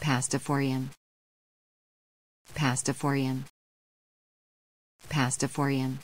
Pastaforian. Pastaforian. Pastaforian.